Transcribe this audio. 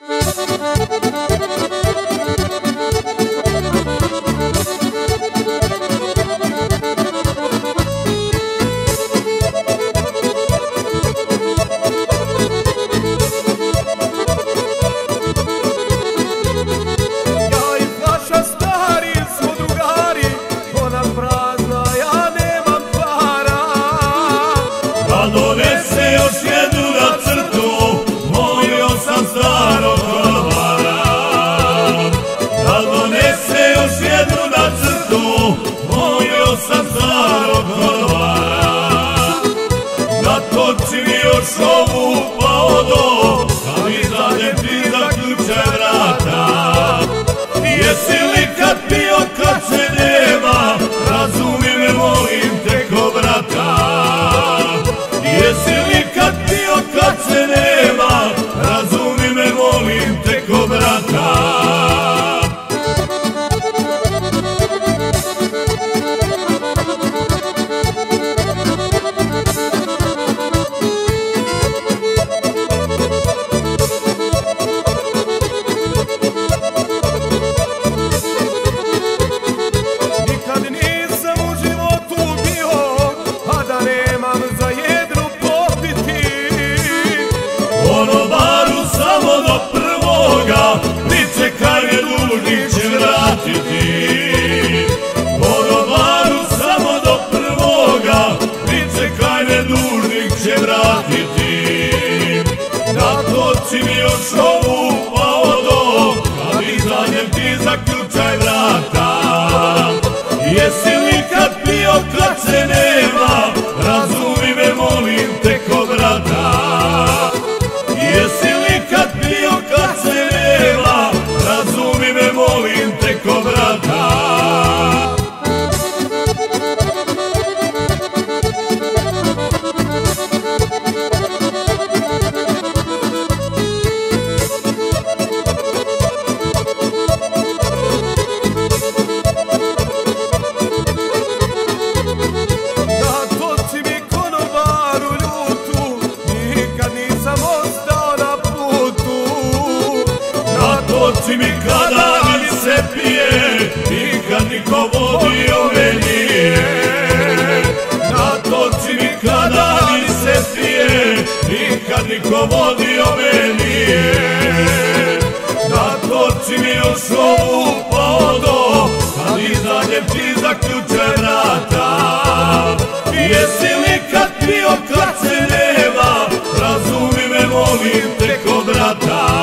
Música Sa sam starog kolvara, na toci bio sam Oci mi još ovu pa odo, a vi za ti. noći mi kada mi se pije Nikad niko vodio me nije. Na toči mi kada mi se pije Nikad niko vodio me nije. Na toči mi još ovu podo Kad izdanjem ti zaključe vrata. Jesi li kad pio kad se nema Razumi me molim te kod rata